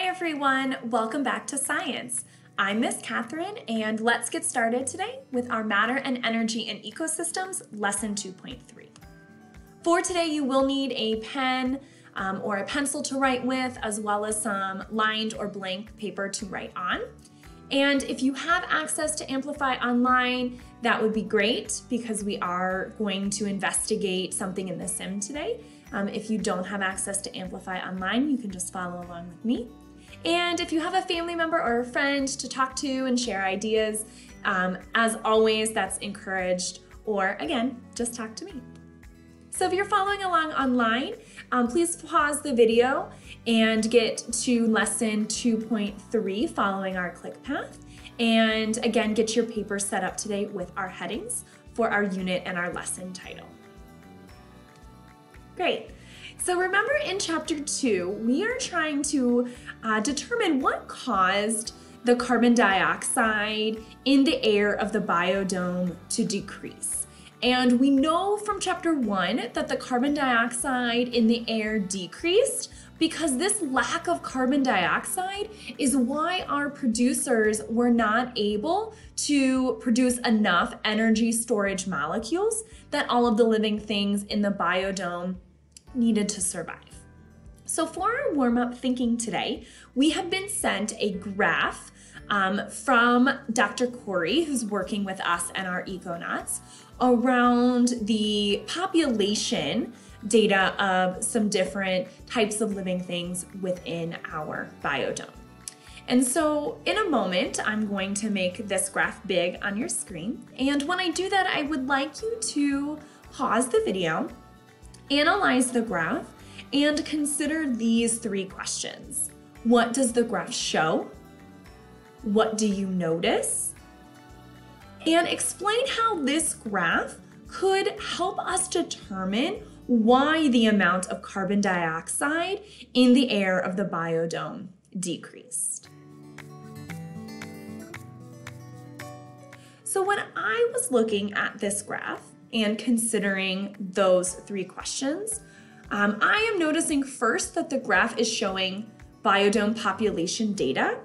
Hi everyone, welcome back to science. I'm Miss Catherine and let's get started today with our Matter and Energy in Ecosystems lesson 2.3. For today you will need a pen um, or a pencil to write with as well as some lined or blank paper to write on. And if you have access to Amplify Online, that would be great because we are going to investigate something in the sim today. Um, if you don't have access to Amplify Online, you can just follow along with me. And if you have a family member or a friend to talk to and share ideas, um, as always, that's encouraged. Or again, just talk to me. So if you're following along online, um, please pause the video and get to lesson 2.3 following our click path. And again, get your paper set up today with our headings for our unit and our lesson title. Great. So remember in chapter two, we are trying to uh, determine what caused the carbon dioxide in the air of the biodome to decrease. And we know from chapter one that the carbon dioxide in the air decreased because this lack of carbon dioxide is why our producers were not able to produce enough energy storage molecules that all of the living things in the biodome needed to survive. So for our warm-up thinking today, we have been sent a graph um, from Dr. Corey, who's working with us and our Econauts, around the population data of some different types of living things within our biodome. And so in a moment, I'm going to make this graph big on your screen. And when I do that, I would like you to pause the video, analyze the graph, and consider these three questions. What does the graph show? What do you notice? and explain how this graph could help us determine why the amount of carbon dioxide in the air of the biodome decreased. So when I was looking at this graph and considering those three questions, um, I am noticing first that the graph is showing biodome population data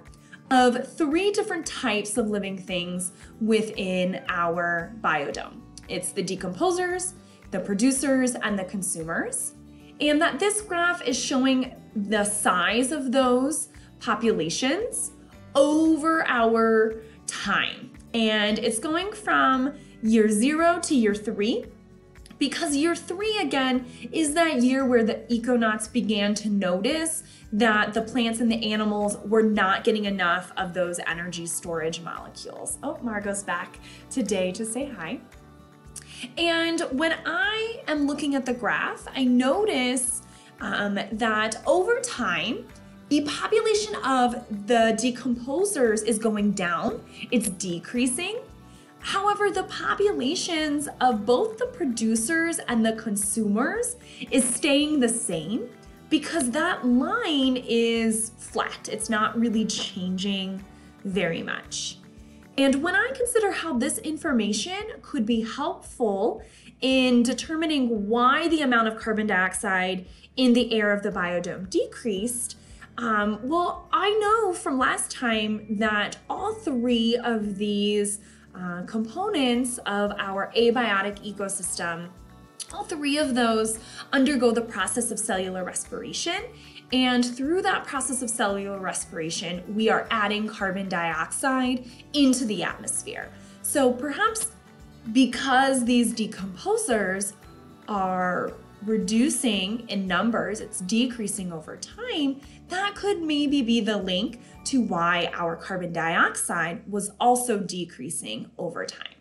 of three different types of living things within our biodome. It's the decomposers, the producers, and the consumers. And that this graph is showing the size of those populations over our time. And it's going from year zero to year three because year three, again, is that year where the econauts began to notice that the plants and the animals were not getting enough of those energy storage molecules. Oh, Margot's back today to say hi. And when I am looking at the graph, I notice um, that over time, the population of the decomposers is going down, it's decreasing, However, the populations of both the producers and the consumers is staying the same because that line is flat. It's not really changing very much. And when I consider how this information could be helpful in determining why the amount of carbon dioxide in the air of the biodome decreased, um, well, I know from last time that all three of these uh, components of our abiotic ecosystem, all three of those undergo the process of cellular respiration. And through that process of cellular respiration, we are adding carbon dioxide into the atmosphere. So perhaps because these decomposers are reducing in numbers, it's decreasing over time, that could maybe be the link to why our carbon dioxide was also decreasing over time.